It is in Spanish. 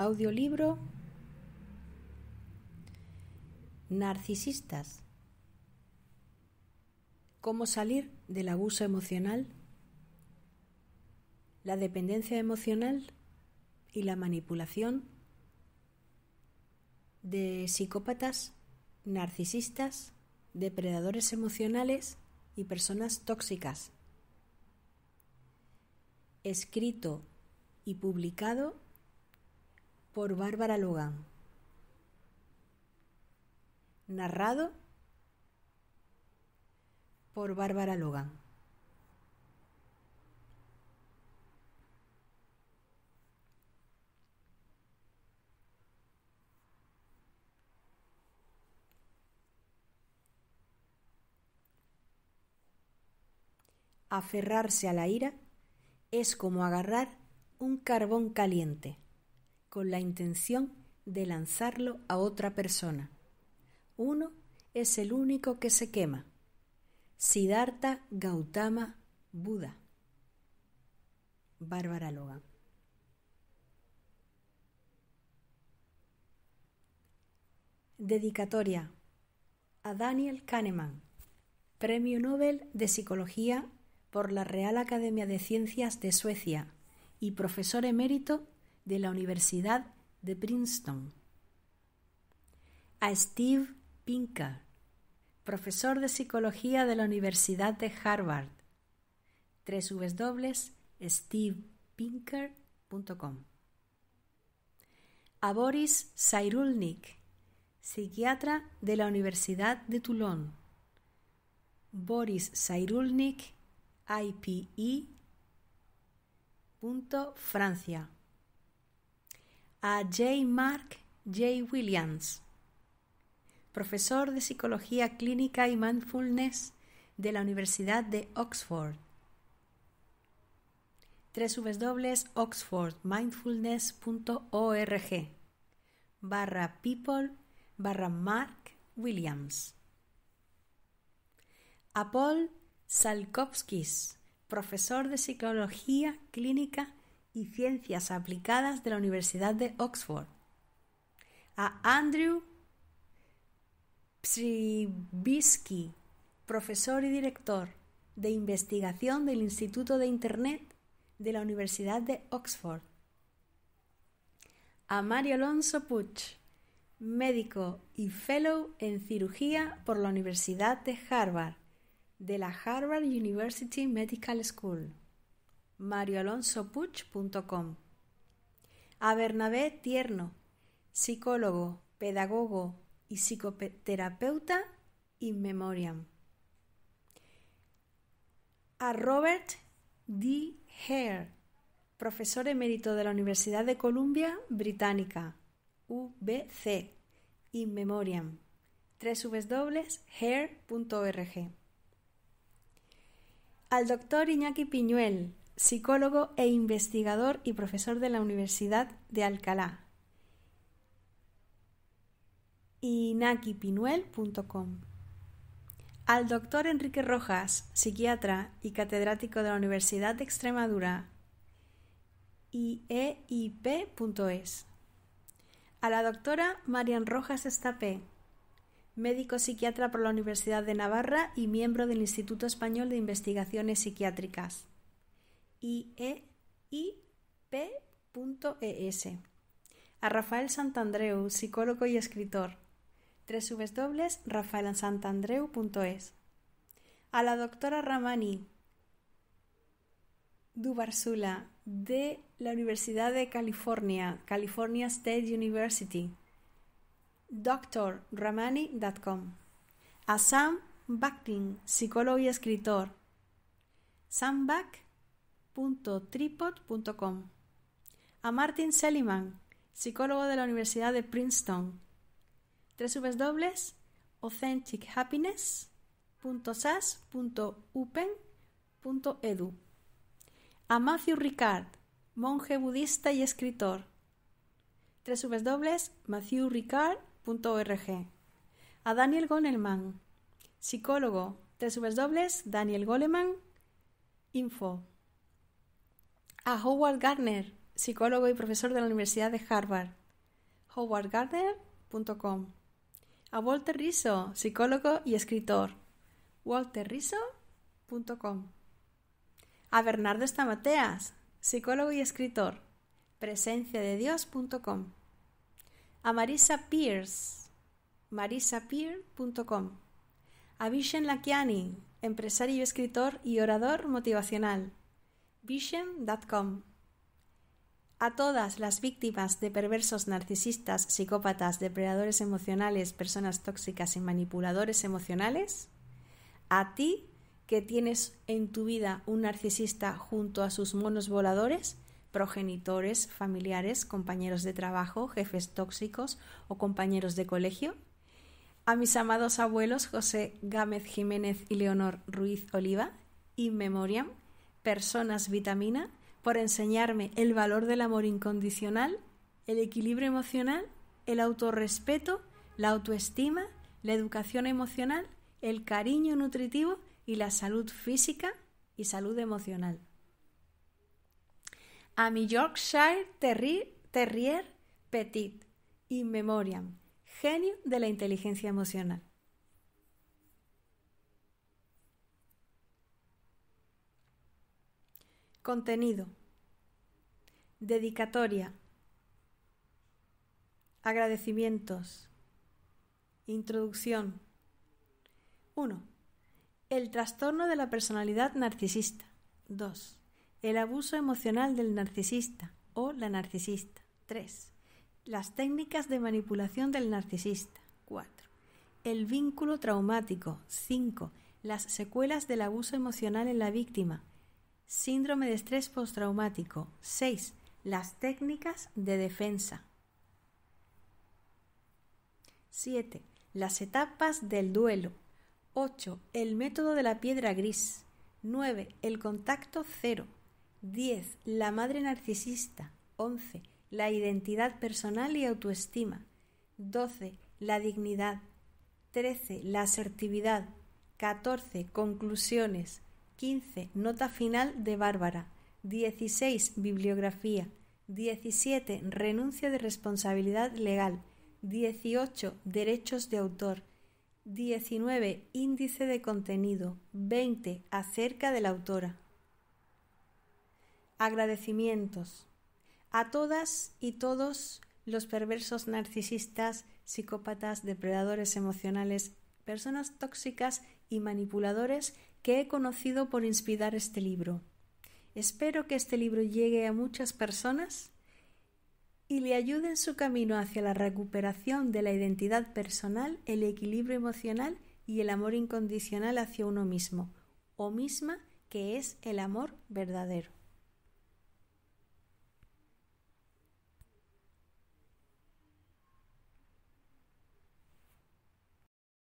Audiolibro Narcisistas. ¿Cómo salir del abuso emocional? La dependencia emocional y la manipulación de psicópatas, narcisistas, depredadores emocionales y personas tóxicas. Escrito y publicado por Bárbara Logan. Narrado por Bárbara Logan. Aferrarse a la ira es como agarrar un carbón caliente con la intención de lanzarlo a otra persona. Uno es el único que se quema. Siddhartha Gautama Buda. Bárbara Logan. Dedicatoria a Daniel Kahneman, Premio Nobel de Psicología por la Real Academia de Ciencias de Suecia y profesor emérito de la Universidad de Princeton. A Steve Pinker, profesor de psicología de la Universidad de Harvard. www.stevepinker.com. A Boris Cyrulnik, psiquiatra de la Universidad de Toulon. Boris IPE. Francia a J. Mark J. Williams, profesor de Psicología Clínica y Mindfulness de la Universidad de Oxford. www.oxfordmindfulness.org barra people barra Mark Williams. A Paul Salkovskis, profesor de Psicología Clínica y Ciencias Aplicadas de la Universidad de Oxford. A Andrew Przybisky, profesor y director de investigación del Instituto de Internet de la Universidad de Oxford. A Mario Alonso Puch, médico y fellow en cirugía por la Universidad de Harvard, de la Harvard University Medical School marioalonsopuch.com. A Bernabé Tierno, psicólogo, pedagogo y psicoterapeuta in memoriam. A Robert D. Hare, profesor emérito de la Universidad de Columbia Británica, UBC, in memoriam, www.hare.org. Al doctor Iñaki Piñuel, psicólogo e investigador y profesor de la Universidad de Alcalá. inakipinuel.com Al doctor Enrique Rojas, psiquiatra y catedrático de la Universidad de Extremadura. ieip.es A la doctora Marian Rojas Estapé, médico psiquiatra por la Universidad de Navarra y miembro del Instituto Español de Investigaciones Psiquiátricas IEIP.es. A Rafael Santandreu, psicólogo y escritor. www.rafaelsantandreu.es. A la doctora Ramani Dubarsula de la Universidad de California, California State University. drramani.com. A Sam Backing, psicólogo y escritor. Sam tripod.com A Martin Seliman, psicólogo de la Universidad de Princeton. www.authentichappiness.sas.upen.edu. A Matthew Ricard, monje budista y escritor. www.matthewricard.org. A Daniel Gonelman, psicólogo. www.danielgoleman.info a Howard Gardner, psicólogo y profesor de la Universidad de Harvard. howardgardner.com. A Walter Rizzo, psicólogo y escritor. walterrizzo.com. A Bernardo Stamateas, psicólogo y escritor. presenciadedios.com. A Marisa Pierce, marisapeer.com. A Vishen Lakiani, empresario, escritor y orador motivacional. A todas las víctimas de perversos narcisistas, psicópatas, depredadores emocionales, personas tóxicas y manipuladores emocionales. A ti que tienes en tu vida un narcisista junto a sus monos voladores, progenitores, familiares, compañeros de trabajo, jefes tóxicos o compañeros de colegio. A mis amados abuelos José Gámez Jiménez y Leonor Ruiz Oliva, in memoriam, personas vitamina, por enseñarme el valor del amor incondicional, el equilibrio emocional, el autorrespeto, la autoestima, la educación emocional, el cariño nutritivo y la salud física y salud emocional. A mi Yorkshire Terrier, Terrier Petit, in memoriam, genio de la inteligencia emocional. Contenido. Dedicatoria. Agradecimientos. Introducción. 1. El trastorno de la personalidad narcisista. 2. El abuso emocional del narcisista o la narcisista. 3. Las técnicas de manipulación del narcisista. 4. El vínculo traumático. 5. Las secuelas del abuso emocional en la víctima. Síndrome de estrés postraumático. 6. Las técnicas de defensa. 7. Las etapas del duelo. 8. El método de la piedra gris. 9. El contacto cero. 10. La madre narcisista. 11. La identidad personal y autoestima. 12. La dignidad. 13. La asertividad. 14. Conclusiones. 15. Nota final de Bárbara. 16. Bibliografía. 17. Renuncia de responsabilidad legal. 18. Derechos de autor. 19. Índice de contenido. 20. Acerca de la autora. Agradecimientos. A todas y todos los perversos narcisistas, psicópatas, depredadores emocionales, personas tóxicas y manipuladores que he conocido por inspirar este libro. Espero que este libro llegue a muchas personas y le ayude en su camino hacia la recuperación de la identidad personal, el equilibrio emocional y el amor incondicional hacia uno mismo o misma, que es el amor verdadero.